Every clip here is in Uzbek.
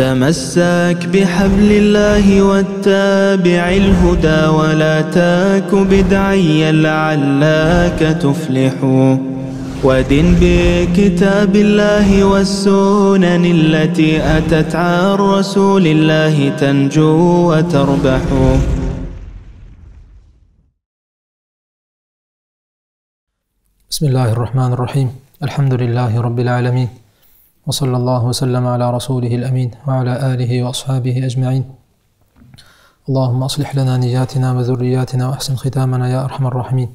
تمسك بحبل الله واتبع الهدى ولا تك بدعيا لعلك تفلح. ودن بكتاب الله والسنن التي أتت عن رسول الله تنجو وتربح. بسم الله الرحمن الرحيم. الحمد لله رب العالمين. وصلى الله وسلم على رسوله الأمين وعلى آله وأصحابه أجمعين. اللهم أصلح لنا نياتنا وذرياتنا وأحسن ختامنا يا أرحم الراحمين.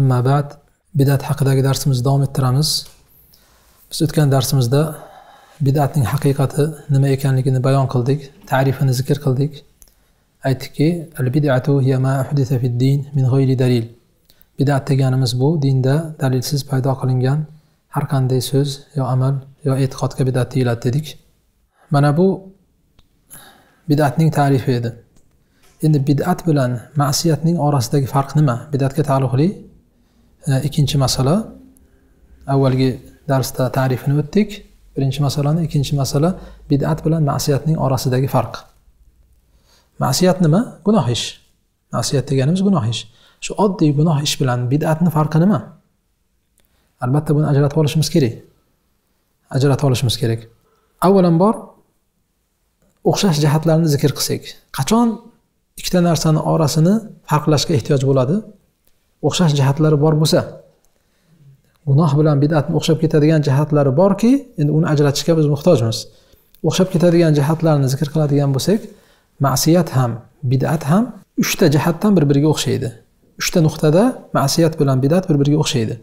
أما بعد بدأت حق ذاك درس مزدوم الترامز بس كان درس مزدى بدأت حقيقة نما كان لكن بيان تعريفا تعريف ذكر قلديك أيتكي البدعة هي ما أحدث في الدين من غير دليل. بدأت تجانا مزبو دين دا دليل سيس بيدا قلنجان حركان دي سوز يا أمل yo e'tiqodga bidat deyiladi dedik. Mana bu bidatning tarifi edi. Endi bidat bilan ma'siyatning orasidagi farq nima? Bidatga taalluqli e, ikkinchi masala. Avvalgi darsda ta'rifini o'tdik. Birinchi masalani ikkinchi masala bidat bilan ma'siyatning orasidagi farq. Ma'siyat nima? Gunoh ish. Ma'siyat deganimiz gunoh ish. Shu oddiy gunoh ish bilan bidatni farqi nima? Albatta buni ajratib olishimiz kerak. Ajratib olishimiz kerak. Avvalambor o'xshash jihatlarni zikr qilsak qachon ikkita narsani orasini farqlashga ehtiyoj bo'ladi? O'xshash jihatlari bor bo'lsa gunoh bilan bidatni o'xshab ketadigan jihatlari borki endi uni ajratishga biz muhtojmiz. O'xshab ketadigan jihatlarni zikr qiladigan bo'lsak ma'siyat ham bidat ham uchta jihatdan bir biriga o'xshaydi. Uchta nuqtada ma'siyat bilan bidat bir biriga o'xshaydi.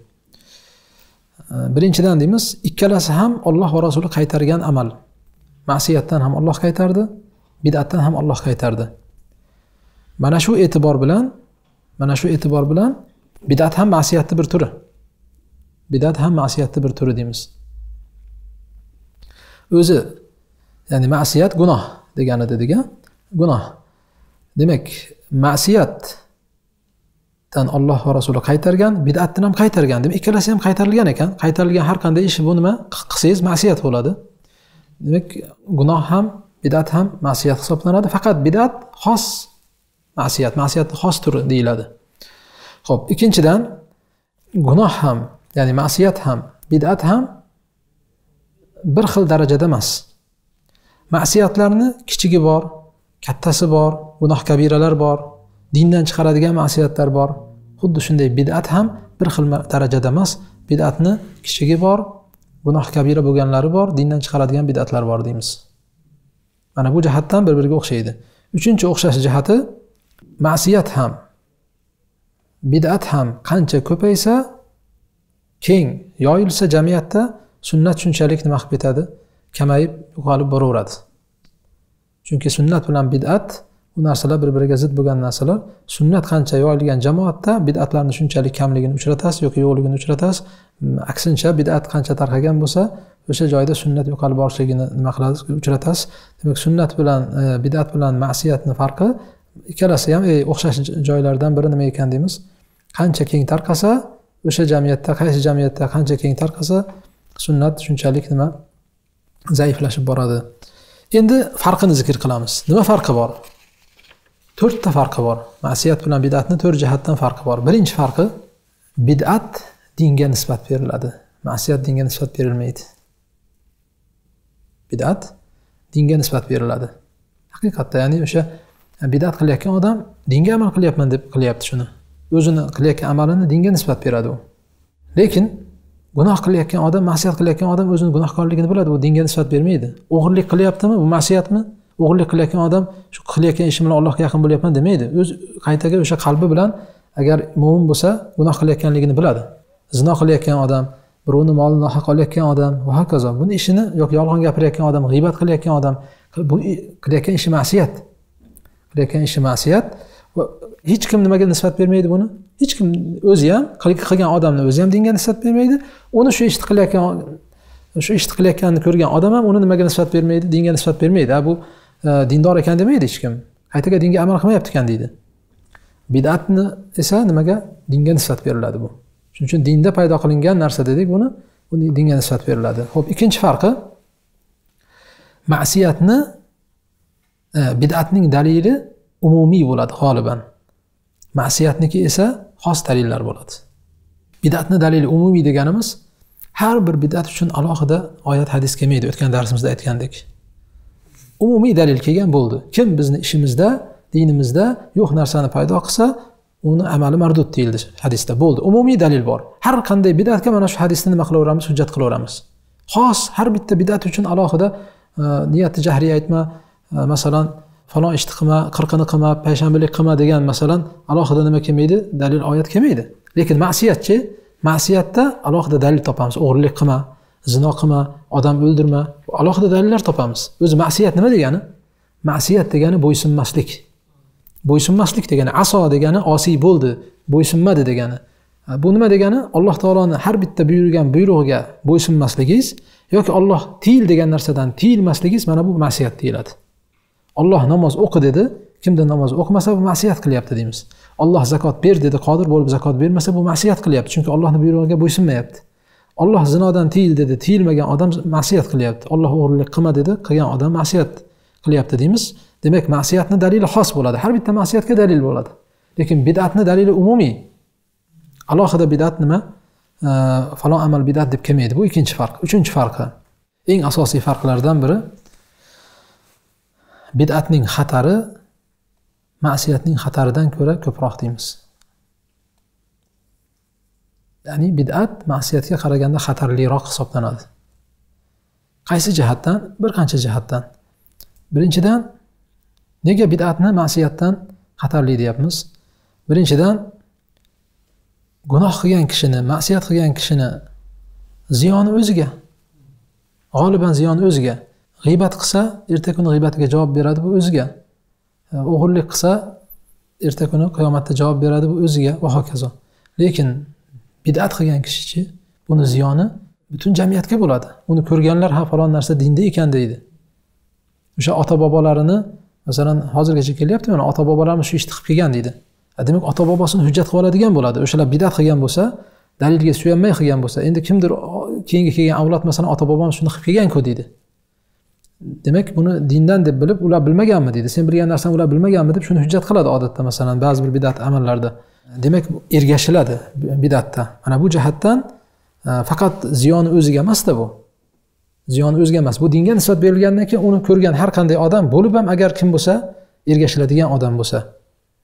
Birinchidan deymiz ikkalasi ham olloh va rasuli qaytargan amal. Ma'siyatdan ham olloh qaytardi bidatdan ham olloh qaytardi. Mana shu e'tibor bilan mana shu e'tibor bilan bidat ham ma'siyatni bir turi. Bidat ham ma'siyatni bir turi deymiz. O'zi ya'ni ma'siyat gunoh degani dedik gunoh. Demak ma'siyat dan olloh va rasuli qaytargan bidatdan ham qaytargan demak ikkalasi ham qaytarilgan ekan. Qaytarilgan har qanday ish bu nima? Qilsangiz ma'siyat bo'ladi. Demak gunoh ham bidat ham ma'siyat hisoblanadi. Faqat bidat xos ma'siyat ma'siyatni xos turi deyiladi. Ho'p ikkinchidan gunoh ham ya'ni ma'siyat ham bidat ham bir xil darajada emas. Ma'siyatlarni kichigi bor kattasi bor gunoh kabiralar bor dindan chiqaradigan ma'siyatlar bor. Xuddi shunday bidat ham bir xil darajada emas. Bidatni kichigi bor gunoh kabira bo'lganlari bor dindan chiqaradigan bidatlar bor deymiz. Mana bu jihatdan bir biriga o'xshaydi. Uchinchi o'xshash jihati ma'siyat ham bidat ham qancha ko'paysa keng yoyilsa jamiyatda sunnat shunchalik nima qilib ketadi? Kamayib yo'qolib boraveradi. Chunki sunnat bilan bidat u narsalar bir biriga zid bo'lgan narsalar. Sunnat qancha yoyilgan jamoatda bidatlarni shunchalik kamligini uchratasiz yoki yo'qligini uchratasiz. Mm, aksincha bidat qancha tarqagan bo'lsa o'sha joyda sunnat yo'qolib borishligini nima qilasiz? Uchratasiz. Demak sunnat bilan e, bidat bilan ma'siyatni farqi ikkalasi ham e, o'xshash joylardan biri nima ekan deymiz? Qancha keng tarqasa o'sha jamiyatda qaysi jamiyatda qancha keng tarqasa sunnat shunchalik nima? Zaiflashib boradi. Endi farqini zikr qilamiz. Nima farqi bor? To'rtta farqi bor. Masiyat bilan bidatni to'rt jihatdan farqi bor. Birinchi farqi bidat dinga nisbat beriladi. Masiyat dinga nisbat berilmaydi. Bidat dinga nisbat beriladi. Haqiqatda ya'ni o'sha e, bidat qilayotgan odam dinga amal qilyapman deb qilyapti shuni. O'zini qilayotgan amalini dinga nisbat beradi u. Lekin gunoh qilayotgan odam ma'siyat qilayotgan odam o'zini gunohkorligini biladi u dinga nisbat bermaydi. O'g'irlik qilyaptimi? Bu ma'siyatmi? O'g'irlik qilayotgan odam shu qilayotgan ishim bilan allohga yaqin bo'lyapman demaydi. O'z qaytaga o'sha qalbi bilan agar mo'min bo'lsa gunoh qilayotganligini biladi. Zino qilayotgan odam birovni molini nohaq olayotgan odam va hokazo. Buni ishini yoki yolg'on gapirayotgan odam g'iybat qilayotgan odam bu qilayotgan ishi ma'siyat. Qilayotgan ishi ma'siyat va hech kim nimaga nisbat bermaydi buni. Hech kim o'zi ham qilgan odamni o'zi ham dinga nisbat bermaydi. Uni shu ishni qilayotgan shu ishni qilayotganini ko'rgan odam ham uni nimaga nisbat bermaydi dinga nisbat bermaydi. Bu Э, dindor ekan demaydi hech kim. Qaytaga dinga amal qilmayapti ekan deydi. Bidatni esa nimaga? Dinga nisbat beriladi bu. Shuning uchun dinda paydo qilingan narsa dedik buni uni dinga nisbat beriladi. Ho'p ikkinchi farqi ma'siyatni e, bid'atning dalili umumiy bo'ladi g'oliban. Ma'siyatniki esa xos dalillar bo'ladi. Bid'atni dalili umumiy deganimiz har bir bid'at uchun alohida oyat hadis kelmaydi o'tgan darsimizda aytgandek umumiy dalil kelgan bo'ldi. Kim bizni ishimizda dinimizda yo'q narsani paydo qilsa uni amali mardud deyildi hadisda. Bo'ldi. Umumiy dalil bor. Har qanday bidatga mana shu hadisni nima qilaveramiz hujjat qilaveramiz. Xos har bitta bidat uchun alohida e, niyati jahriy aytma e, masalan falon ishni qilma qirqini qilma payshanbalik qilma degan masalan alohida nima kelmaydi? Dalil oyat kelmaydi. Lekin ma'siyatchi ma'siyatda alohida dalil topamiz. O'g'irlik qilma. Zino qilma odam o'ldirma. Alohida dalillar topamiz. O'zi ma'siyat nima degani? Ma'siyat degani bo'ysunmaslik. Bo'ysunmaslik degani aso degani osiy bo'ldi bo'ysunmadi degani. Bu nima degani? Alloh taoloni har bitta buyurgan buyrug'iga bo'ysunmasligingiz yoki olloh tiyil degan narsadan tiyilmasligingiz mana bu ma'siyat deyiladi. Olloh namoz o'qi dedi kimdir namoz o'qimasa bu ma'siyat qilyapti deymiz. Olloh zakot ber dedi qodir bo'lib zakot bermasa bu ma'siyat qilyapti. Chunki ollohni buyrug'iga bo'ysunmayapti. Olloh zinodan tiyil dedi. Tiyilmagan odam ma'siyat qilyapti. Olloh o'g'irlik qilma dedi. Qilgan odam ma'siyat qilyapti deymiz. Demak ma'siyatni dalili xos bo'ladi. Har bitta ma'siyatga dalil bo'ladi. Lekin bid'atni dalili umumiy. Alohida bid'at nima? Falon amal bid'at deb kelmaydi. Bu ikkinchi farq. Uchinchi farqi. Eng asosiy farqlardan biri bid'atning xatari ma'siyatning xataridan ko'ra ko'proq deymiz. Ya'ni bid'at ma'siyatga qaraganda xatarliroq hisoblanadi. Qaysi jihatdan? Bir qancha jihatdan. Birinchidan nega bid'atni ma'siyatdan xatarli deyapmiz? Birinchidan gunoh qilgan kishini ma'siyat qilgan kishini ziyoni o'ziga g'oliban ziyoni o'ziga g'iybat qilsa erta kuni g'iybatiga javob beradi bu o'ziga e, o'g'irlik qilsa erta kuni qiyomatda javob beradi bu o'ziga va hokazo. Lekin bid'at qilgan kishichi buni ziyoni butun jamiyatga bo'ladi. Uni ko'rganlar ha falon narsa dinda ekan deydi. O'sha ota bobolarini masalan hozirgacha kelyapti mana ota bobolarimiz shu ishni qilib kelgan deydi. Demak ota bobosini hujjat qilib oladigan bo'ladi. O'shalar bidat qilgan bo'lsa dalilga suyanmay qilgan bo'lsa endi kimdir keyingi kelgan avlod masalan ota bobomiz shuni qilib kelganku deydi. Demak buni dindan deb bilib ular bilmaganmi deydi. Sen bilgan narsani ular bilmaganmi deb shuni hujjat qiladi odatda masalan ba'zi bir bidat amallarda. Demak ergashiladi bidatda. Mana bu jihatdan e, faqat ziyoni o'ziga emasda bu. Ziyoni o'ziga emas. Bu dinga nisbat berilgandan keyin uni ko'rgan har qanday odam bo'lib ham agar kim bo'lsa ergashiladigan odam bo'lsa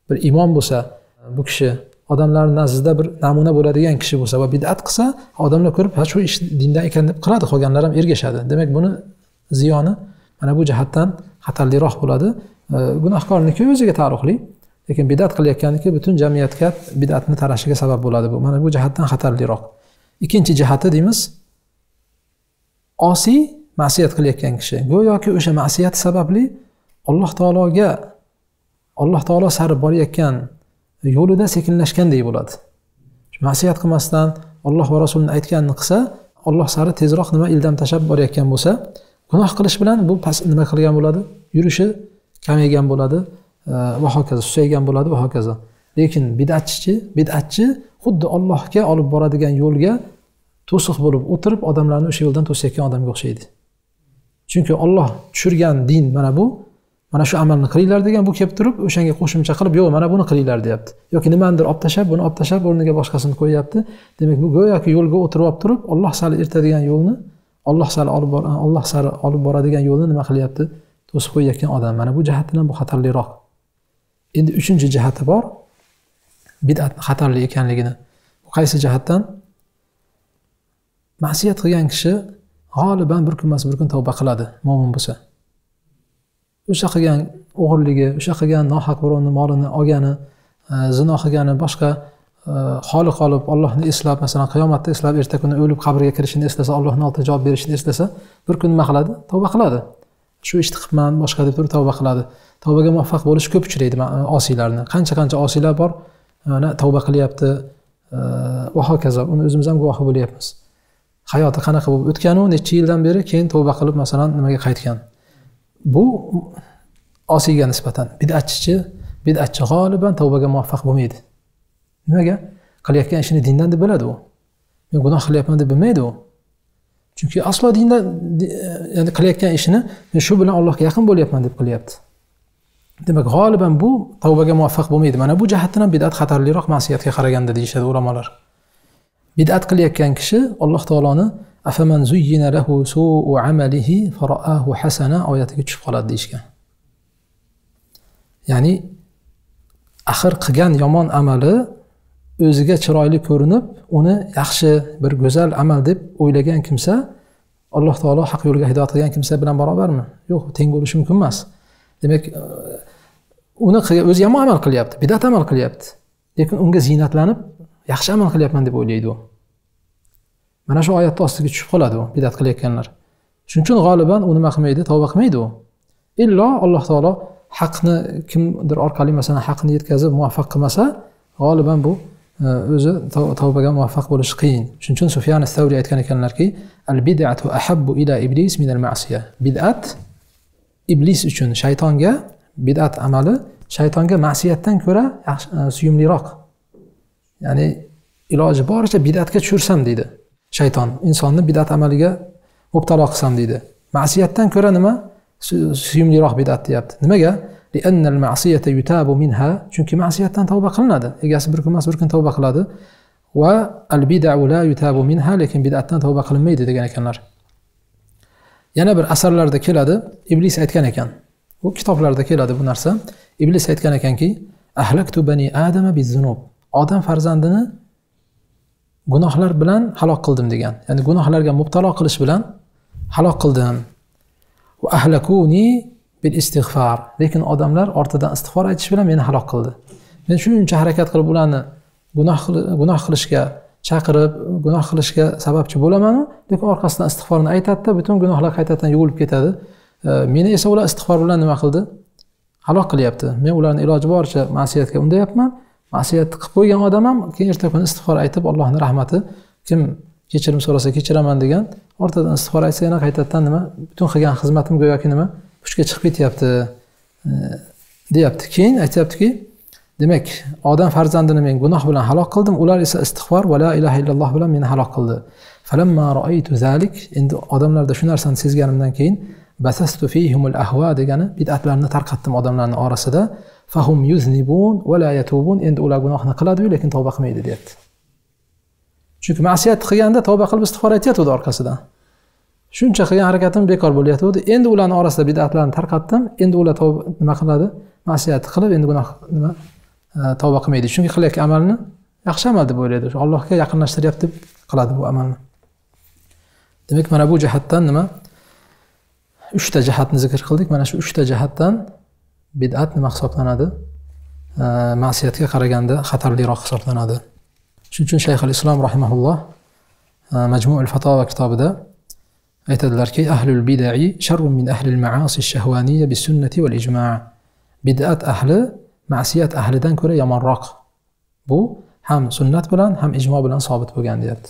bir imom bo'lsa bu kishi odamlarni nazdida bir namuna bo'ladigan kishi bo'lsa va bid'at qilsa odamlar ko'rib ha shu ish dindan ekan deb qiladi qolganlar ham ergashadi. Demak buni ziyoni mana bu jihatdan xatarliroq bo'ladi. E, gunohkorniki o'ziga taalluqli. Lekin bid'at qilayotganniki butun jamiyatga bid'atni tarashiga sabab bo'ladi bu. Mana bu jihatdan xatarliroq. Ikkinchi jihati deymiz osiy ma'siyat qilayotgan kishi. Go'yoki o'sha ma'siyat sababli alloh taologa alloh taolo sari borayotgan yo'lida sekinlashgandek bo'ladi. Ma'siyat qilmasdan alloh va rasulini aytganini qilsa olloh sari tezroq nima ildam tashlab borayotgan bo'lsa gunoh qilish bilan bu past nima qilgan bo'ladi? Yurishi kamaygan bo'ladi. Va hokazo susaygan bo'ladi va hokazo. Lekin bidatchichi? Bidatchi xuddi ollohga olib boradigan yo'lga to'siq bo'lib o'tirib odamlarni o'sha yo'ldan to'sayotgan odamga o'xshaydi. Chunki olloh tushirgan din mana bu. Mana shu amalni qilinglar degan bu kelib turib o'shanga qo'shimcha qilib yo'q mana buni qilinglar deyapti. Yoki nimanidir olib tashlab buni olib tashlab o'rniga boshqasini qo'yyapti. Demak bu go'yoki yo'lga o'tirib olib turib olloh sari ertadigan yo'lni olloh sari olib olloh sari olib boradigan yo'lni nima qilyapti? To'sib qo'yayotgan odam. Mana bu jihatdan bu xatarliroq. Endi uchinchi jihati bor. Bidatni xatarli ekanligini. Bu qaysi jihatdan? Ma'siyat qilgan kishi g'oliban bir kun emas bir kun tavba qiladi mo'min bo'lsa. O'sha qilgan o'g'irligi o'sha qilgan nohaq birovni molini olgani e, zino qilgani boshqa holi xoli qolib ollohni eslab masalan qiyomatda eslab erta kuni o'lib qabrga kirishini eslasa allohni oldida javob berishini eslasa bir kun nima qiladi? Tavba qiladi. Shu ishni qilibman boshqa deb turib tavba qiladi. Tavbaga muvaffaq bo'lish ko'p uchraydi osiylarni qancha qancha osiylar bor mana tavba qilyapti e, va hokazo uni o'zimiz ham guvohi bo'lyapmiz. Hayoti qanaqa bo'lib o'tganu necha yildan beri keyin tavba qilib masalan nimaga qaytgan? Bu osiyga nisbatan bidatchichi? Bidatchi g'oliban tavbaga muvaffaq bo'lmaydi. Nimaga? Qilayotgan ishini dindan deb biladi u. Men gunoh qilyapman deb bilmaydi u. Chunki aslo dindan e, ya'ni qilayotgan ishini men shu bilan allohga yaqin bo'lyapman deb qilyapti. Demak g'oliban bu tavbaga muvaffaq bo'lmaydi. Mana bu jihatdan ham bidat xatarliroq ma'siyatga qaraganda deyishadi ulamolar. Bidat qilayotgan kishi alloh taoloni afaman zuyyina lahu su'u amalihi faraahu hasana oyatiga tushib qoladi deyishgan. Ya'ni axir qilgan yomon amali o'ziga chiroyli ko'rinib uni yaxshi bir go'zal amal deb o'ylagan kimsa alloh taolo haq yo'lga hidoyat qilgan kimsa bilan barobarmi? Yo'q teng bo'lishi mumkin emas. Demak e, uni o'zi yomon amal qilyapti bidat amal qilyapti lekin unga ziynatlanib yaxshi amal qilyapman deb o'ylaydi u mana shu oyatni ostiga tushib qoladi u bidat qilayotganlar shuning uchun g'oliban u nima qilmaydi tavba qilmaydi u illo alloh taolo haqni kimdir orqali masalan haqni yetkazib muvaffaq qilmasa g'oliban bu e, o'zi tav- tavbaga muvaffaq bo'lishi qiyin shuning uchun sufyan savriy aytgan ekanlarki al bid'atu ahabbu ila iblis min al ma'siya bid'at iblis uchun shaytonga bidat amali shaytonga ma'siyatdan ko'ra e, suyumliroq. Ya'ni iloji boricha bidatga tushirsam deydi shayton. Insonni bidat amaliga mubtalo qilsam deydi. Ma'siyatdan ko'ra nima? Suyumliroq bidat deyapti. Nimaga? Chunki ma'siyatdan tavba qilinadi. Egasi bir kun emas bir kun tavba qiladi. Va al bidau la yutabu minha lekin bidatdan tavba qilinmaydi degan ekanlar. Yana bir asarlarda keladi iblis aytgan ekan. Bu kitoblarda keladi bu narsa. Iblis aytgan ekanki ahlaktu bani adama bizunub. Odam farzandini gunohlar bilan halok qildim degan. Ya'ni gunohlarga mubtalo qilish bilan halok qildim. Va ahlakuni bil istig'for lekin odamlar ortidan istig'for aytish bilan meni halok qildi. Men shuncha harakat qilib ularni gunoh gunoh qilishga chaqirib gunoh qilishga sababchi bo'lamanu lekin orqasidan istig'forni aytadida butun gunohlar qaytadan yuvilib ketadi. E, meni esa ular istig'for bilan nima qildi? Halok qilyapti. Men ularni iloji boricha ma'siyatga undayapman. Ma'siyatni qilib qo'ygan odam ham keyin erta kuni istig'for aytib allohni rahmati kim kechirim so'rasa kechiraman degan ortadan istig'for aytsa yana qaytadan nima butun qilgan xizmatim go'yoki nima puchga chiqib ketyapti e, deyapti. Keyin aytyaptiki demak odam farzandini men gunoh bilan halok qildim ular esa istig'for va la ilaha illalloh bilan meni halok qildi. Falamma roaytu zalik endi odamlarda shu narsani sezganimdan keyin basastu fihimul ahva degani bid'atlarni tarqatdim odamlarni orasida. Fahum yuznibun va la yatubun endi ular gunohni qiladiyu lekin tavba qilmaydi deyapti. Chunki ma'siyat qilganda tavba qilib istig'for aytyotgandi orqasidan. Shuncha qilgan harakatim bekor bo'layotgandi endi ularni orasida bid'atlarni tarqatdim endi ular nima qiladi? Ma'siyat qilib endi gunoh nima? Tavba qilmaydi. Chunki qilayotgan amalni yaxshi amal deb o'ylaydi. Shu allohga yaqinlashtiryapti deb qiladi bu amalni. Demak mana bu jihatdan nima? Uchta jihatni zikr qildik. Mana shu uchta jihatdan bid'at nima hisoblanadi? Ma'siyatga qaraganda xatarliroq hisoblanadi. Shuning uchun shayxul islom rahimaulloh e, majmuul fatova kitobida aytadilarki ahlul bidai sharrun min ahlil maasi shahvaniya bis sunnati val ijma. Bid'at ahli ma'siyat ahlidan ko'ra yomonroq. Bu ham sunnat bilan ham ijmo bilan sobit bo'lgan deyapti.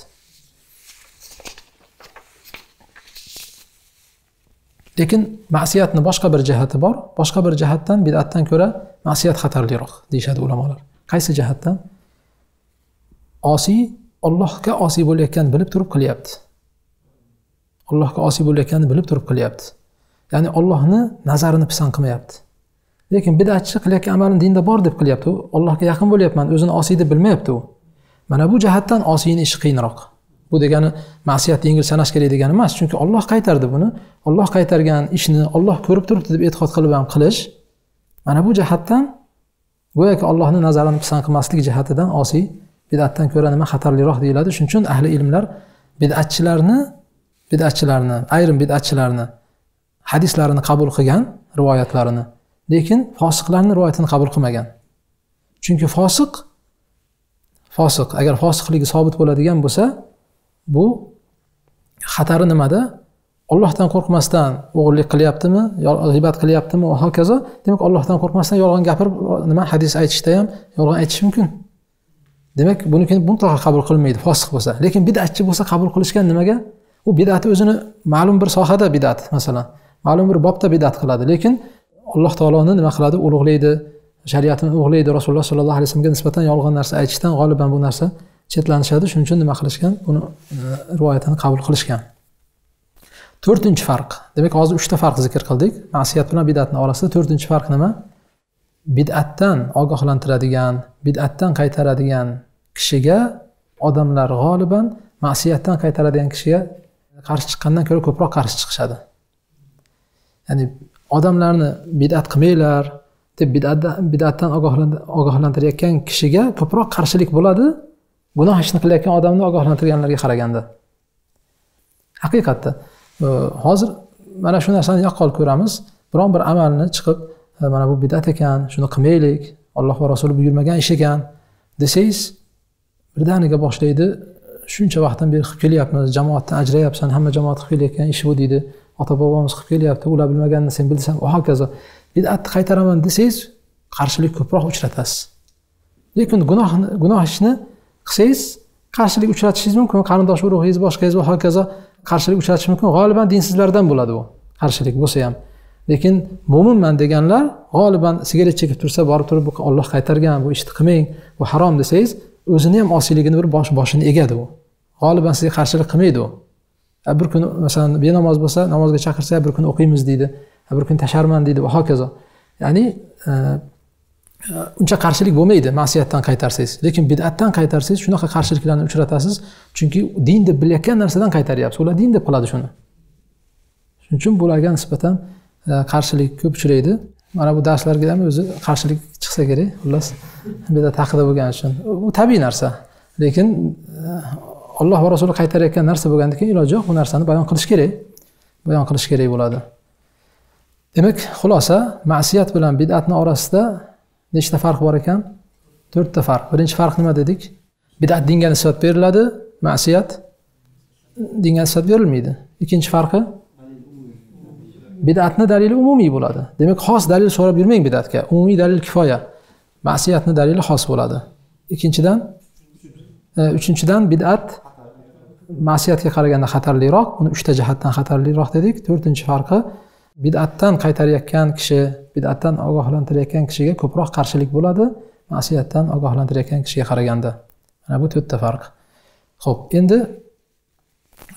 Lekin ma'siyatni boshqa bir jihati bor boshqa bir jihatdan bid'atdan ko'ra ma'siyat xatarliroq deyishadi ulamolar. Qaysi jihatdan? Osiy ollohga osiy bo'layotganini bilib turib qilyapti. Allohga osiy bo'layotganini bilib turib qilyapti. Ya'ni ollohni nazarini pisand qilmayapti. Lekin bidatchi qilayotgan amalini dinda bor deb qilyapti u. Allohga yaqin bo'lyapman o'zini osiy deb bilmayapti u. Mana bu jihatdan osiyni ishi qiyinroq. Bu degani ma'siyatni yengil sanash kerak degani emas chunki olloh qaytardi buni. Olloh qaytargan ishni olloh ko'rib turibdi deb e'tiqod qilib ham qilish mana bu jihatdan go'yoki allohni nazarini pisand qilmaslik jihatidan osiy bidatdan ko'ra nima xatarliroq deyiladi. Shuning uchun ahli ilmlar bidatchilarni bidatchilarni ayrim bidatchilarni hadislarini qabul qilgan rivoyatlarini lekin fosiqlarni rivoyatini qabul qilmagan. Chunki fosiq fosiq agar fosiqligi sobit bo'ladigan bo'lsa bu xatari nimada? Ollohdan qo'rqmasdan o'g'irlik qilyaptimi yo- g'iybat qilyaptimi? Va hokazo demak ollohdan qo'rqmasdan yolg'on gapirib nima hadis aytishda ham yolg'on aytish mumkin. Demak buniki mutlaqo qabul qilinmaydi fosiq bo'lsa. Lekin bidatchi bo'lsa qabul qilishgan nimaga? U bidati o'zini ma'lum bir sohada bidat masalan. Ma'lum bir bobda bidat qiladi. Lekin alloh taoloni nima qiladi? Ulug'laydi shariatini ulug'laydi. Rasululloh sollallohu alayhi vasallamga nisbatan yolg'on narsa aytishdan g'oliban bu narsa chetlanishadi. Shuning uchun nima qilishgan? Buni e, rivoyatini qabul qilishgan. To'rtinchi farq. Demak hozir uchta farq zikr qildik. Masiyat bilan bidatni orasida to'rtinchi farq nima? Bid'atdan ogohlantiradigan bid'atdan qaytaradigan kishiga odamlar g'oliban ma'siyatdan qaytaradigan kishiga qarshi chiqqandan ko'ra ko'proq qarshi chiqishadi. Ya'ni odamlarni bid'at qilmanglar deb bid'atdan ogohlantirayotgan kishiga ko'proq qarshilik bo'ladi gunoh ishni qilayotgan odamni ogohlantirganlarga qaraganda. Haqiqatda hozir mana shu narsani yaqqol ko'ramiz. Biron bir amalni chiqib e, mana bu bidat ekan shuni qilmaylik alloh va rasuli buyurmagan ish ekan desangiz birdaniga boshlaydi. Shuncha vaqtdan beri qilib kelyapmiz jamoatdan ajrayapsan hamma jamoat qilib kelayotgan ish bu deydi. Ota bobomiz qilib kelyapti ular bilmaganini sen bilsan va hokazo bidatni qaytaraman desangiz qarshilik ko'proq uchratasiz. Lekin gunohni gunoh ishni qilsangiz qarshilik uchratishingiz mumkin qarindosh urug'ingiz boshqangiz va hokazo qarshilik uchratish mumkin g'oliban dinsizlardan bo'ladi bu qarshilik bo'lsa ham. Lekin mo'minman deganlar g'oliban sigaret chekib tursa borib turib bu olloh qaytargan bu ishni qilmang bu harom desangiz o'zini ham osiyligini bir bosh boshini egadi u g'oliban sizga qarshilik qilmaydi u bir kuni masalan benamoz bo'lsa namozga chaqirsa bir kun o'qiymiz deydi. Bir kun tasharman deydi va hokazo. Ya'ni e, uncha qarshilik bo'lmaydi ma'siyatdan qaytarsangiz. Lekin bid'atdan qaytarsangiz shunaqa qarshiliklarni uchratasiz. Chunki din deb bilayotgan narsadan qaytaryapsiz. Ular din deb qiladi shuni. Shuning uchun bularga nisbatan e, qarshilik ko'p uchraydi. Mana bu darslarga ham o'zi qarshilik chiqsa kerak xullas. Bidat haqida bo'lgani uchun. U tabiiy narsa. Lekin e, alloh va rasuli qaytarayotgan narsa bo'lgandan keyin iloji yo'q bu narsani bayon qilish kerak. Bayon qilish kerak bo'ladi. Demak xulosa ma'siyat bilan bid'atni orasida nechta farq bor ekan? To'rtta farq. Birinchi farq nima dedik? Bid'at dinga nisbat beriladi ma'siyat dinga nisbat berilmaydi. Ikkinchi farqi? Bid'atni dalili umumiy bo'ladi. Demak xos dalil so'rab yurmang bid'atga. Umumiy dalil kifoya. Ma'siyatni dalili xos bo'ladi. Ikkinchidan e, uchinchidan bid'at ma'siyatga qaraganda xatarliroq uni uchta jihatdan xatarliroq dedik. To'rtinchi farqi bid'atdan qaytarayotgan kishi bid'atdan ogohlantirayotgan kishiga ko'proq qarshilik bo'ladi. Ma'siyatdan ogohlantirayotgan kishiga qaraganda. Mana bu to'rtta farq. Ho'p endi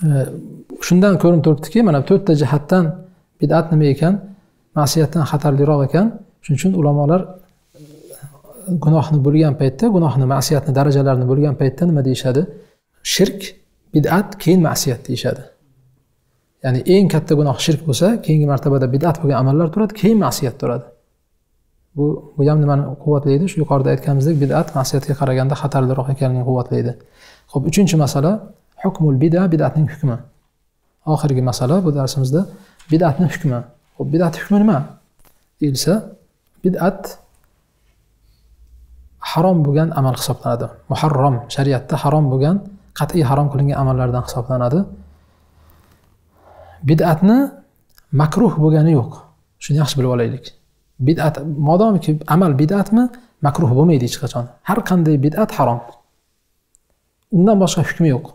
e, shundan ko'rinib turibdiki mana to'rtta jihatdan bid'at nima ekan? Ma'siyatdan xatarliroq ekan. Shuning uchun ulamolar gunohni bo'lgan paytda gunohni ma'siyatni darajalarini bo'lgan paytda nima deyishadi? Shirk bid'at keyin ma'siyat deyishadi. Ya'ni eng katta gunoh shirk bo'lsa keyingi martabada bid'at bo'lgan amallar turadi keyin ma'siyat turadi. Bu bu ham nimani quvvatlaydi? Shu yuqorida aytganimizdek bid'at ma'siyatga qaraganda xatarliroq ekanligini quvvatlaydi. Ho'p uchinchi masala hukmul bida bid'atning hukmi. Oxirgi masala bu darsimizda bid'atni hukmi. Ho'p bid'at hukmi nima? Deyilsa bid'at harom bo'lgan amal hisoblanadi. Muharrom shariatda harom bo'lgan qat'iy harom qilingan amallardan hisoblanadi. Bid'atni makruh bo'lgani yo'q. Shuni yaxshi bilib olaylik. Bid'at modomiki amal bid'atmi makruh bo'lmaydi hech qachon. Har qanday bid'at harom. Undan boshqa hukmi yo'q.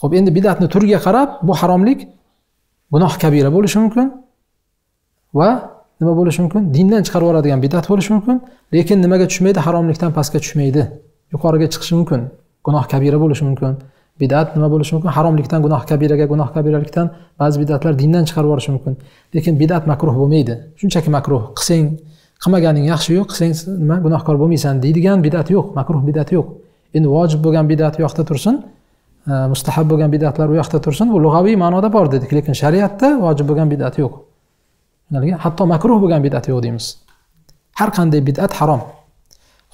Ho'p endi bid'atni turiga qarab bu haromlik gunoh kabira bo'lishi mumkin va nima bo'lishi mumkin? Dindan chiqarib yuboradigan bid'at bo'lishi mumkin lekin nimaga tushmaydi? Haromlikdan pastga tushmaydi. Yuqoriga chiqishi mumkin. Gunoh kabira bo'lishi mumkin. Bidat nima bo'lishi mumkin? Haromlikdan gunoh kabiraga gunoh kabiralikdan ba'zi bidatlar dindan chiqarib yuborishi mumkin. Lekin bidat makruh bo'lmaydi. Shunchaki makruh. Qilsang qilmaganing yaxshi yo'q qilsang nima? Gunohkor bo'lmaysan deydigan bidat yo'q makruh bidat yo'q. Endi vojib bo'lgan bidat u yoqda tursin e, mustahab bo'lgan bidatlar u yoqda tursin bu lug'aviy ma'noda bor dedik lekin shariatda vojib bo'lgan bidat yo'q. Hatto makruh bo'lgan bidat yo'q deymiz. Har qanday bidat harom.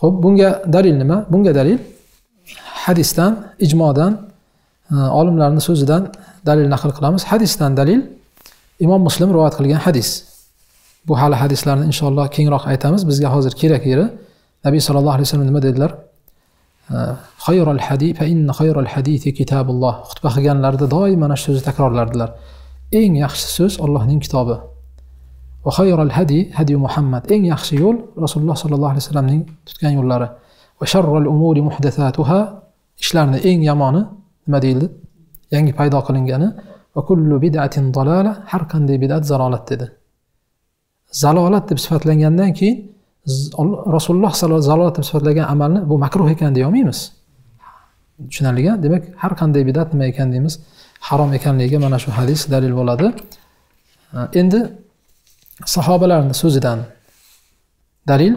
Ho'p bunga dalil nima? Bunga dalil hadisdan ijmodan e, olimlarni so'zidan dalil naql qilamiz. Hadisdan dalil imom muslim rivoyat qilgan hadis. Bu hali hadislarni inshaalloh kengroq aytamiz. Bizga hozir kerak yeri. Nabiy sollallohu alayhi vasallam nima dedilar? E, xayral hadi fa inna xayral hadisi kitobulloh xutba qilganlarida doim mana shu so'zni takrorlardilar. Eng yaxshi so'z Allohning kitobi. Va xayral hadi hadi muhammad. Eng yaxshi yo'l rasululloh sollallohu alayhi vasallamning tutgan yo'llari. Va sharrol umuri muhdathatuha. Ishlarni eng yomoni nima deyildi? Yangi paydo qilingani va kullu bid'atin dalala har qanday bid'at zalolat dedi. Zalolat deb sifatlangandan keyin rasululloh zalolat deb sifatlagan amalni bu makruh ekan deyolmaymiz tushunarlia demak har qanday bid'at nima ekan deymiz? Harom ekanligiga mana shu hadis dalil bo'ladi. Endi sahobalarni so'zidan dalil.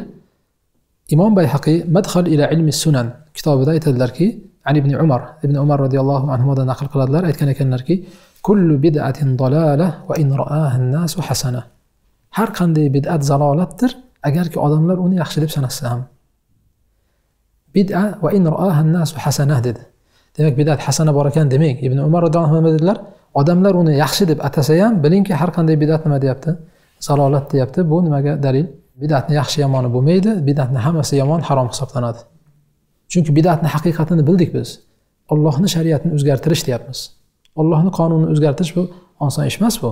Imom bayhaqiy madhal ila ilmi sunan kitobida aytadilarki an ibn umar ibn umar roziyallohu anhudan naql qiladilar. Aytgan ekanlarki kullu bid'atin dalala va in ra'aha nasu hasana. Har qanday bid'at zalolatdir agarki odamlar uni yaxshi deb sanashsa ham. Bid'a va in ra'aha nasu hasana dedi. Demak bid'at hasana bor ekan demang. Ibn umar roziyallohu anhu nima dedilar odamlar uni yaxshi deb atasa ham bilingki har qanday bidat nima deyapti? Zalolat deyapti. Bu nimaga dalil? Bidatni yaxshi yomoni bo'lmaydi bidatni hammasi yomon harom hisoblanadi. Chunki bidatni haqiqatini bildik biz. Ollohni shariatini o'zgartirish deyapmiz. Ollohni qonunini o'zgartirish bu oson ish emas bu.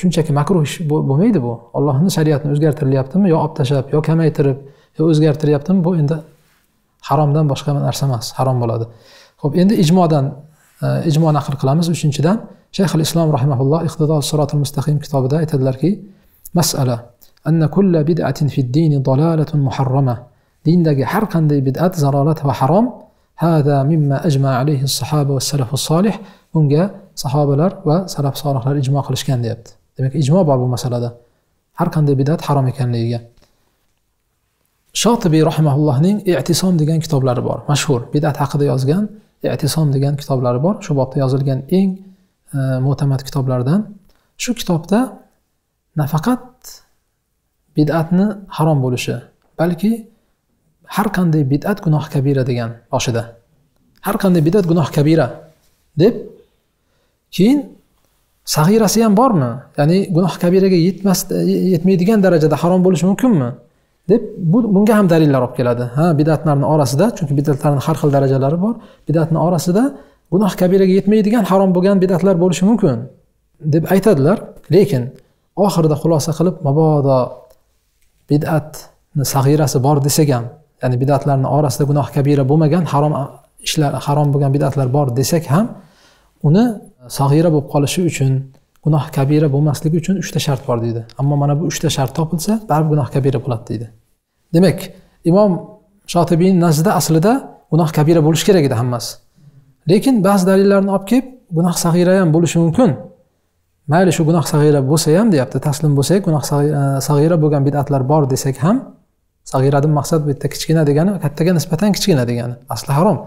Shunchaki makruh ish bo'lmaydi bu. Ollohni shariatini o'zgartirilyaptimi yo olib tashlab yo kamaytirib yo o'zgartiryaptimi bu endi haromdan boshqa narsa emas harom bo'ladi. Ho'p endi ijmodan e, ijmo naql qilamiz. Uchinchidan shayx al islom rahimaulloh iqtido sirotil mustaqim kitobida aytadilarki masala anna kulla bid'atin fid dini dalalatun muharrama. Dindagi har qanday bid'at zalolat va harom hada mimma ajma alayhi sahaba va salafu solih bunga sahobalar va salaf solihlar ijmo qilishgan deyapti. Demak ijmo bor bu masalada. Har qanday bid'at harom ekanligiga. Shotibiy rahimaullohning i'tisom degan kitoblari bor mashhur. Bid'at haqida yozgan i'tisom degan kitoblari bor. Shu bobda yozilgan eng e, mo'tamad kitoblardan. Shu kitobda nafaqat bid'atni harom bo'lishi balki har qanday bid'at gunoh kabira degan boshida har qanday bid'at gunoh kabira. Deb keyin sag'irasi ham bormi? Ya'ni gunoh kabiraga yetmas yetmaydigan darajada harom bo'lishi mumkinmi? Deb bu bunga ham dalillar olib keladi. Ha bidatlarni orasida chunki bidatlarni har xil darajalari bor bidatni orasida gunoh kabiraga yetmaydigan harom bo'lgan bidatlar bo'lishi mumkin. Deb aytadilar. Lekin oxirida xulosa qilib mabodo bidatni sag'irasi bor desak ham ya'ni bidatlarni orasida gunoh kabira bo'lmagan harom ishlar harom bo'lgan bidatlar bor desak ham uni sag'ira bo'lib qolishi uchun gunoh kabira bo'lmasligi uchun uchta shart bor deydi. Ammo mana bu uchta shart topilsa baribir gunoh kabira bo'ladi deydi. Demak imom shotibiyni nazdida aslida gunoh kabira bo'lishi kerak edi hammasi. Lekin ba'zi dalillarni olib kelib gunoh sag'ira ham bo'lishi mumkin. Mayli shu gunoh sag'ira bo'lsa ham deyapti taslim bo'lsak gunoh sag'ira bo'lgan bid'atlar bor desak ham sag'iradan maqsad bu yerda kichkina degani kattaga nisbatan kichkina degani. Asli harom.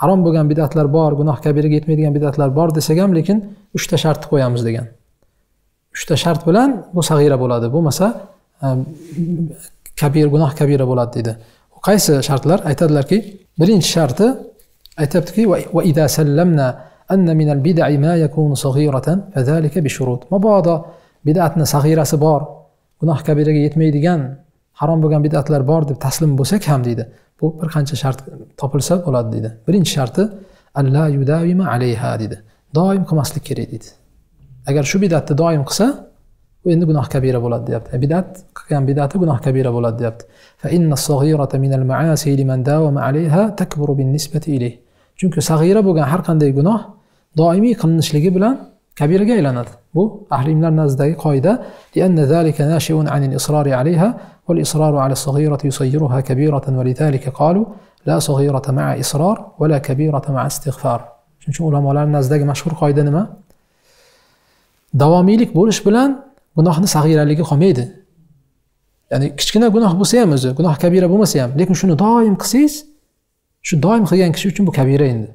Harom bo'lgan bidatlar bor gunoh kabiraga yetmaydigan bidatlar bor desak ham lekin uchta shartni qo'yamiz degan. Uchta shart bilan bu sag'ira bo'ladi. Bo'lmasa e, kabir gunoh kabira bo'ladi deydi. Qaysi shartlar? Aytadilarki birinchi sharti aytyaptiki anna minal bid'i ma yakunu saghiratan fadhalika bi shurut mabodo bid'atni sag'irasi bor gunoh kabiraga yetmaydigan harom bo'lgan bid'atlar bor deb taslim bo'lsak ham deydi. Bu bir qancha shart topilsa bo'ladi deydi. Birinchi sharti alla yudavima alayha deydi. Doim qilmaslik kerak deydi. Agar shu bidatni doim qilsa u endi gunoh kabira bo'ladi deyapti. Bidat qilgan bidati gunoh kabira bo'ladi deyapti. Chunki sag'ira bo'lgan har qanday gunoh doimiy qilinishligi bilan kabiraga aylanadi bu ahli ilmlar nazdidagi qoida والإصرار على الصغيرة يصيرها كبيرة ولذلك قالوا لا صغيرة مع إصرار ولا كبيرة مع استغفار shuning uchun ulamolar nazdidagi mashhur qoida nima davomiylik bo'lish bilan gunohni sag'iraligi qolmaydi ya'ni kichkina gunoh bo'lsa ham o'zi gunoh kabira bo'lmasa ham lekin shuni doim qilsangiz shu doim qilgan kishi uchun bu kabira endi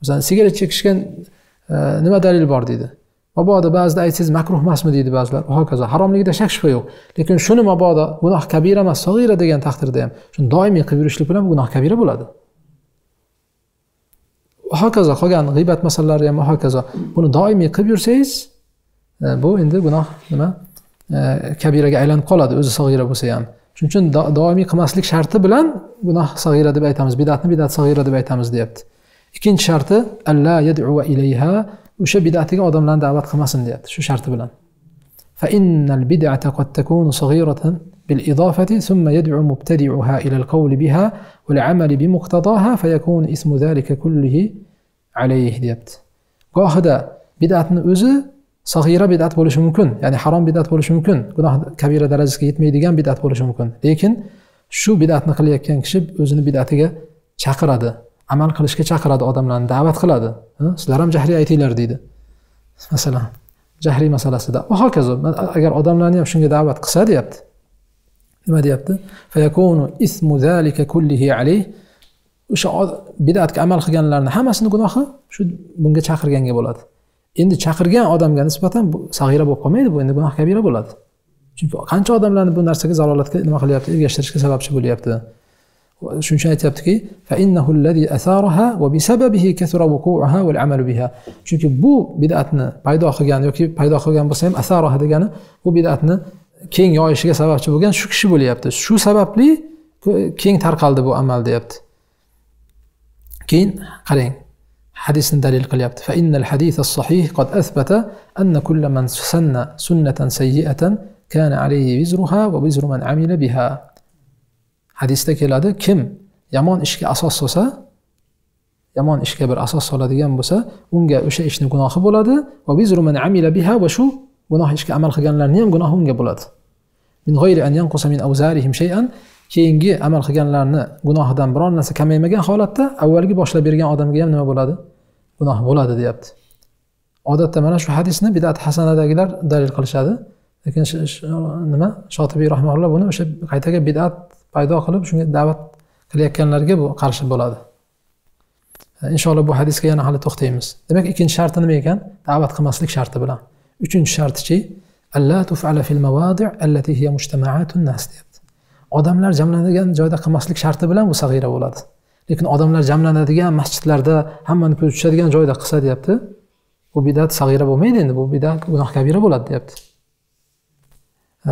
masalan sigaret chekishga e, nima dalil bor deydi? Mabodo ba'zida aytsangiz makruh emasmi deydi ba'zilar. Va hokazo. Haromligida shak shubha yo'q. Lekin shuni mabodo gunoh kabira emas sog'ira degan taqdirda ham shuni doimiy qilib yurishlik bilan gunoh kabira bo'ladi. Va hokazo. Qolgan g'iybat masalalari ham va hokazo. Buni doimiy qilib yursangiz e, bu endi gunoh nima? E, kabiraga aylanib qoladi o'zi sog'ira bo'lsa ham. Shuning uchun doimiy qilmaslik sharti bilan gunoh sag'ira deb aytamiz. Bidatni bidat sag'ira deb aytamiz deyapti. ikkinchi sharti alla yad'u ilayha o'sha bidatiga odamlarni da'vat qilmasin deyapti shu sharti bilan فإن البدعة قد تكون صغيرة بالإضافة ثم يدعو مبتدعها إلى القول بها والعمل بمقتضاها فيكون اسم ذلك كله عليه deyapti gohida bidatni o'zi sag'ira bidat bo'lishi mumkin ya'ni harom bidat bo'lishi mumkin gunoh kabira darajasiga yetmaydigan bidat bo'lishi mumkin lekin shu bidatni qilayotgan kishi o'zini bidatiga chaqiradi Amal qilishga chaqiradi odamlarni da'vat qiladi. Sizlar ham jahriy aytinglar deydi. Masalan jahriy masalasida va hokazo agar odamlarni ham shunga da'vat qilsa deyapti. Nima deyapti? Ismu zalika kullihi alayh. O'sha bidatga amal qilganlarni hammasini gunohi shu bunga chaqirganga bo'ladi. Endi chaqirgan odamga nisbatan bu sag'ira bo'lib qolmaydi bu endi gunoh kabira bo'ladi. Chunki qancha odamlarni bu narsaga zalolatga nima qilyapti ergashtirishga sababchi bo'lyapti. شنشان تبتكي فإنه الذي أثارها وبسببه كثر وقوعها والعمل بها. شنك بو بدأتنا بايدو أخي يعني يوكي بايدو أخي يعني بسيم أثارها دي يعني بو بدأتنا كين يوشك سبب شبو يعني شو كشبو لي يبت. شو سبب لي كين ترقال دي بو أمال دي يبت. كين؟ قرين. حديث دليل قل يبت. فإن الحديث الصحيح قد أثبت أن كل من سن سنة سيئة كان عليه وزرها ووزر من عمل بها. Hadisda keladi kim yomon ishga asos solsa yomon ishga bir asos soladigan bo'lsa unga o'sha ishni gunohi bo'ladi. Va vizru man amila biha va shu gunoh ishga amal qilganlarni ham gunohi unga bo'ladi. Min g'ayri an yanqusa min awzarihim shay'an keyingi amal qilganlarni gunohidan biron narsa kamaymagan holatda avvalgi boshlab bergan odamga ham nima bo'ladi? Gunoh bo'ladi deyapti. Odatda mana shu hadisni bidat hasanadagilar dalil qilishadi. Lekin nima? Shotibiy rahmaulloh buni o'sha qaytaga bidat paydo qilib shunga da'vat qilayotganlarga bu qarshi bo'ladi. E, inshaalloh bu hadisga yana hali to'xtaymiz. Demak ikkinchi sharti nima ekan? Da'vat qilmaslik sharti bilan. Uchinchi shartichi alla tufala fil allati hiya nas odamlar jamlanadigan joyda qilmaslik sharti bilan bu sag'ira bo'ladi. Lekin odamlar jamlanadigan masjidlarda hammani ko'zi tushadigan joyda qilsa deyapti bu bidat sag'ira bo'lmaydi endi bu bidat gunoh kabira bo'ladi deyapti. E,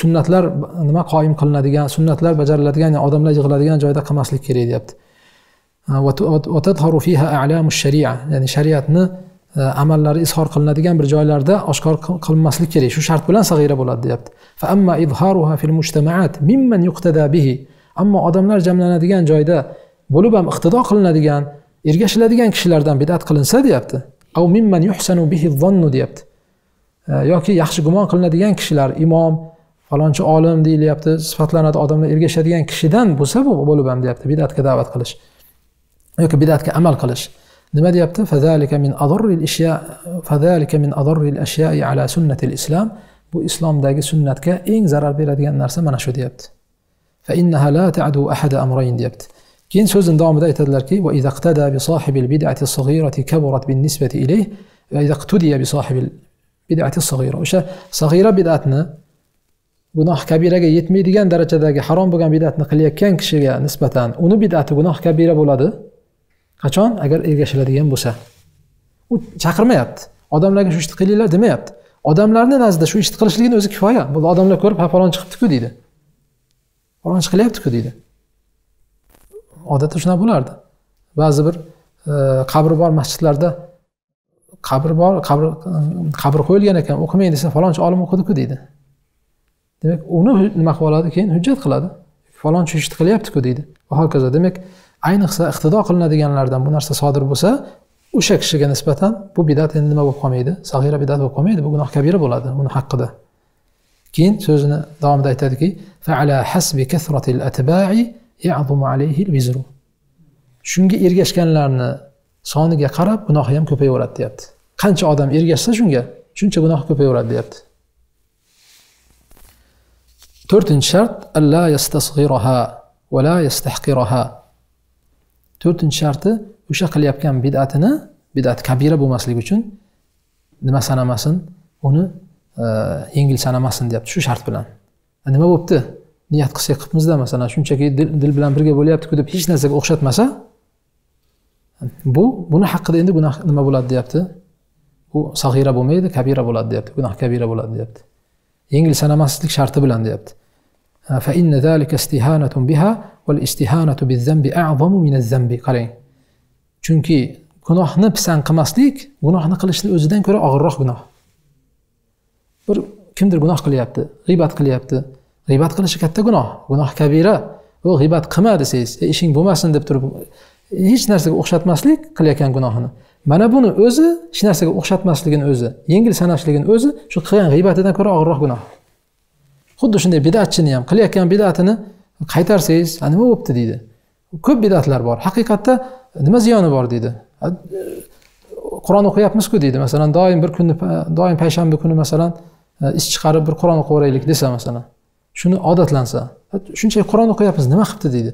sunnatlar nima qoyim qilinadigan sunnatlar bajariladigan yani odamlar yig'iladigan joyda qilmaslik kerak deyapti. Ya'ni shariatni e, amallari izhor qilinadigan bir joylarda oshkor qilinmaslik kerak. Shu shart bilan sag'ira bo'ladi deyapti. Ammo odamlar jamlanadigan joyda bo'lib ham iqtido qilinadigan ergashiladigan kishilardan bidat qilinsa deyapti. Deyapti. yoki yaxshi gumon qilinadigan kishilar imom falonchi olim deyilyapti sifatlanadi odamlar ergashadigan kishidan bo'lsa bu bo'lib ham deyapti bidatga da'vat qilish yoki bidatga amal qilish nima deyapti فذلك من أضر الأشياء فذلك من أضر الأشياء على سنة الإسلام bu islomdagi sunnatga eng zarar beradigan narsa mana shu deyapti فإنها لا تعدو أحد أمرين deyapti keyin so'zini davomida aytadilarki وإذا اقتدى بصاحب البدعة الصغيرة كبرت بالنسبة إليه وإذا اقتدي بصاحب bidati sag'ira o'sha sag'ira bidatni gunoh kabiraga yetmaydigan darajadagi harom bo'lgan bidatni qilayotgan kishiga nisbatan uni bidati gunoh kabira bo'ladi. Qachon? Agar ergashiladigan bo'lsa. U chaqirmayapti. Odamlarga shu ishni qilinglar demayapti. Odamlarni nazdida shu ishni qilishligini o'zi kifoya. Bu odamlar ko'rib ha falonchi qilibdiku deydi. Falonchi qilyaptiku deydi. Odatda shunaqa bo'lardi. Ba'zi bir e, qabri bor masjidlarda qabr bor qabr qabr qo'yilgan ekan o'qimang desa falonchi olim o'qidiku deydi. Demak uni nima qilib oladi keyin hujjat qiladi. Falonchi ishni qilyaptiku deydi. Va hokazo. Demak ayniqsa iqtido qilinadiganlardan bu narsa sodir bo'lsa o'sha kishiga nisbatan bu bidat endi nima bo'lib qolmaydi? Sag'ira bidat bo'lib qolmaydi bu gunoh kabira bo'ladi uni haqqida keyin so'zini davomida aytadiki shunga ergashganlarni soniga qarab gunohi ham ko'payaveradi deyapti. Qancha odam ergashsa shunga shuncha gunoh ko'payaveradi deyapti. To'rtinchi shart alla yastasg'iraha va la yastahqiraha. To'rtinchi sharti o'sha qilayotgan bidatini bidat kabira bo'lmasligi uchun nima sanamasin? Uni e, yengil sanamasin deyapti shu shart bilan. E, nima bo'libdi niyat qilsak qilibmizda masalan shunchaki dil bilan birga bo'lyaptiku deb hech narsaga o'xshatmasa bu buni haqida endi gunoh nima bo'ladi deyapti bu sag'ira bo'lmaydi kabira bo'ladi deyapti gunoh kabira bo'ladi deyapti yengil sanamaslik sharti bilan deyapti فإن ذلك استهانة بها والاستهانة بالذنب أعظم من الذنب qarang chunki gunohni pisand qilmaslik gunohni qilishni o'zidan ko'ra og'irroq gunoh bir kimdir gunoh qilyapti g'iybat qilyapti g'iybat qilishi katta gunoh gunoh kabira u g'iybat qilma desangiz e, ishing bo'lmasin deb turib hech narsaga o'xshatmaslik qilayotgan gunohini. Mana buni o'zi hech narsaga o'xshatmasligini o'zi yengil sanashligini o'zi shu qilgan g'iybatidan ko'ra og'irroq gunoh. Xuddi shunday bidatchini ham qilayotgan bidatini qaytarsangiz "A, nima bo'libdi deydi. Ko'p bidatlar bor. Haqiqatda nima ziyoni bor deydi. Qur'on o'qiyapmizku deydi. Masalan doim bir kunni doim payshanba kuni masalan e, ish chiqarib bir qur'on o'qiveraylik desa masalan shuni odatlansa shunchaki qur'on o'qiyapmiz nima qilibdi? deydi.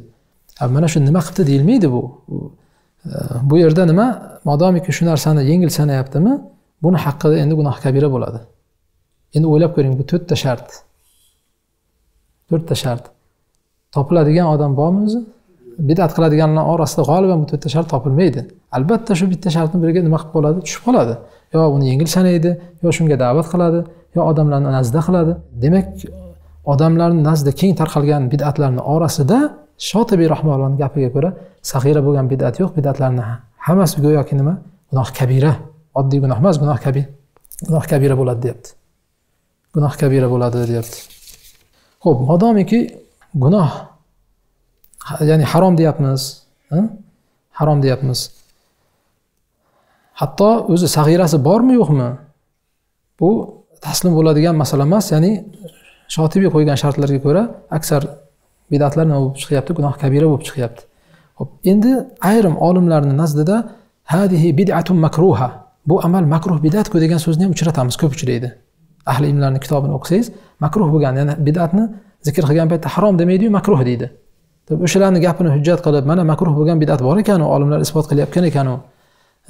Mana shu nima qilibdi deyilmaydi bu. E, bu yerda nima? Modomiki shu narsani yengil sanayaptimi? Buni haqqida endi gunoh kabira bo'ladi. Endi o'ylab ko'ring bu to'rtta shart. To'rtta shart. Topiladigan odam bormi o'zi? Bidat qiladiganlar orasida g'oliban bu to'rtta shart topilmaydi. Albatta shu bitta shartni biriga nima qilib qoladi tushib qoladi. Yo uni yengil sanaydi yo shunga da'vat qiladi yo odamlarni nazda qiladi. Demak odamlarni nazdida keng tarqalgan bidatlarni orasida shotibiy rahmonallohni gapiga ko'ra sahira bo'lgan bidat yo'q bidatlarni hammasi go'yoki nima? Gunoh kabira. Oddiy gunoh emas gunoh kabir gunoh kabira bo'ladi deyapti. Gunoh kabira bo'ladi deyapti. Ho'p modomiki gunoh ya'ni harom deyapmiz harom deyapmiz. Hatto o'zi sag'irasi bormi yo'qmi? Bu taslim bo'ladigan masala emas ya'ni shotibiy qo'ygan shartlarga ko'ra aksar bidatlar nima bo'lib chiqyapti? Gunoh kabira bo'lib chiqyapti. Ho'p endi ayrim olimlarni nazdida hadihi bid'atun makruha. Bu amal makruh bidatku degan so'zni ham uchratamiz ko'p uchraydi. Ahli ilmlarni kitobini o'qisangiz makruh bo'lgan ya'ni bidatni zikr qilgan paytda harom demaydiyu makruh deydi. O'shalarni gapini hujjat qilib mana makruh bo'lgan bidat bor ekanu olimlar isbot qilayotgan ekanu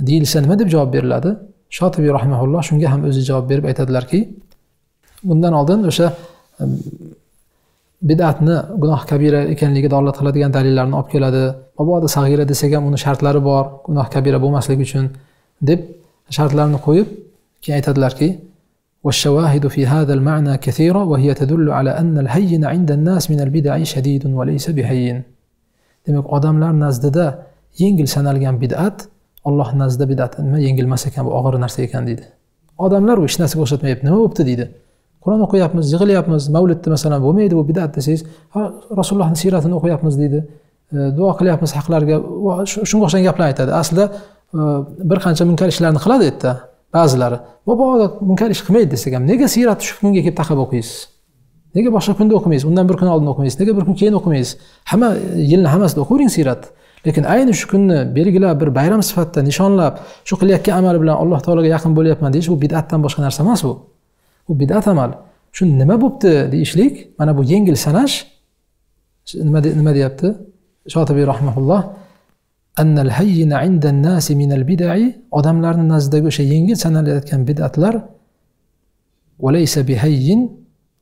deyilsa nima deb javob beriladi? Shotibiy rahimaulloh shunga ham o'zi javob berib aytadilarki bundan oldin o'sha bidatni gunoh kabira ekanligiga dalolat qiladigan dalillarni olib keladi mabodo sag'ira desak ham uni shartlari bor gunoh kabira bo'lmasligi uchun deb shartlarni qo'yib keyin aytadilarki والشواهد في هذا المعنى كثيرة وهي تدل على أن الهين عند الناس من البدع شديد وليس بهين demak odamlar nazdida yengil sanalgan bid'at olloh nazdida bid'at nima yengil emas ekan bu og'ir narsa ekan deydi odamlar u hech narsaga o'xshatmayapti nima bo'libdi deydi qur'on o'qiyapmiz yig'ilyapmiz mavlidni masalan bo'lmaydi bu bidat desangiz rasulullohni siyratini o'qiyapmiz deydi. E, duo qilyapmiz haqlarga shunga o'xshagan gaplarni aytadi. Aslida e, bir qancha munkar ishlarni qiladi u yerda ba'zilari mabodo munkar ish qilmaydi desak ham nega siyratni shu kunga kelib taqab o'qiysiz? Nega boshqa kunda o'qimaysiz? Undan bir kun oldin o'qimaysiz. Nega bir kun keyin o'qimaysiz? Hamma yilni hammasida o'qiyvering siyratni lekin ayni shu kunni belgilab bir bayram sifatida nishonlab shu qilayotgan amali bilan alloh taologa yaqin bo'lyapman deyish bu bid'atdan boshqa narsa emas bu. U bid'at amal. Shu nima bo'libdi deyishlik? Mana bu yengil sanash. Nima nima deyapti? Shotibiy rahmaulloh annal hayyina indan nasi minal bidai odamlarni nazdidagi o'sha yengil sanalayotgan bid'atlar valaysa bihayyin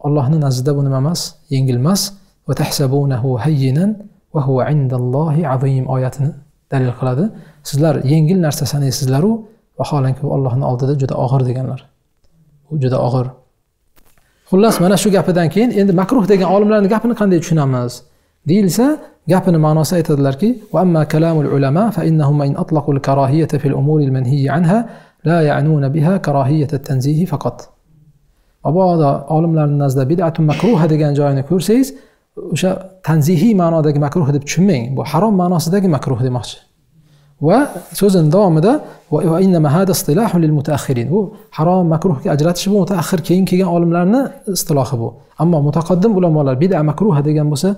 ollohni nazdida bu nima emas? Yengil emas. Va tahsabunahu hayyinan va huwa indallohi azim. Oyatini dalil qiladi. Sizlar yengil narsa sanaysizlaru vaholanki u ollohni oldida juda og'ir deganlar. u juda og'ir xullas mana shu gapidan keyin endi makruh degan olimlarni gapini qanday tushunamiz deyilsa gapini ma'nosi aytadilarki وأما كلام العلماء فإنهم إن أطلقوا الكراهية في الأمور المنهي عنها لا يعنون بها كراهية التنزيه فقط mabodo olimlarni nazdida bidatun makruha degan joyini ko'rsangiz o'sha tanzihiy ma'nodagi makruh deb tushunmang bu harom ma'nosidagi makruh demoqchi Va so'zini davomida bu harom makruhga ajratish bu mutaaxir keyin kelgan olimlarni istilohi bu. Ammo mutaqaddim ulamolar bida makruha degan bo'lsa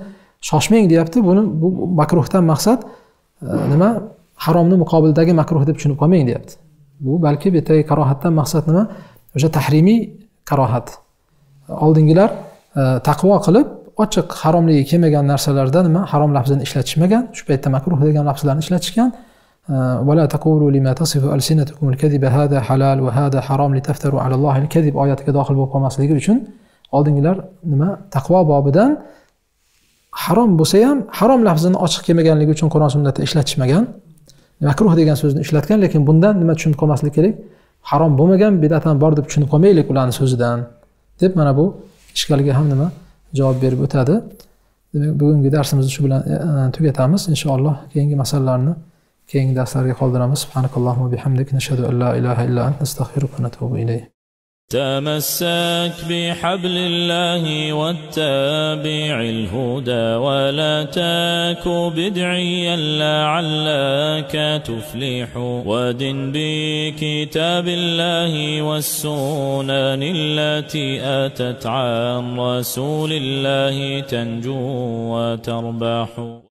shoshmang deyapti. Buni bu makruhdan maqsad e, nima? Haromni muqobilidagi makruh deb tushunib qolmang deyapti. Bu balki bu yerdagi karohatdan maqsad nima? O'sha tahrimiy karohat. Oldingilar e, taqvo qilib ochiq haromligi kelmagan narsalarda nima? Harom lafzini ishlatishmagan shu paytda makruh degan lafzlarni ishlatishgan ولا تقولوا لما تصف ألسنتكم الكذب هذا حلال وهذا حرام لتفتروا على الله الكذب oyatiga dohil bo'lib qolmasligi uchun oldingilar nima taqvo bobidan harom bo'lsa ham harom lafzini ochiq kelmaganligi uchun qur'on sunnatda ishlatishmagan makruh degan so'zni ishlatgan lekin bundan nima tushunib qolmaslik kerak harom bo'lmagan bidat ham bor deb tushunib qolmaylik ularni so'zidan deb mana bu ishkalga ham nima javob berib o'tadi demak bugungi darsimizni shu bilan tugatamiz inshaalloh keyingi masalalarni كينغ دا ساري سبحانك اللهم وبحمدك نشهد أن لا إله إلا أنت نستغفرك ونتوب إليه تمسك بحبل الله واتبع الهدى ولا تاك بدعيا لعلك تفلح ودن بكتاب الله والسنن التي آتت عن رسول الله تنجو وتربح.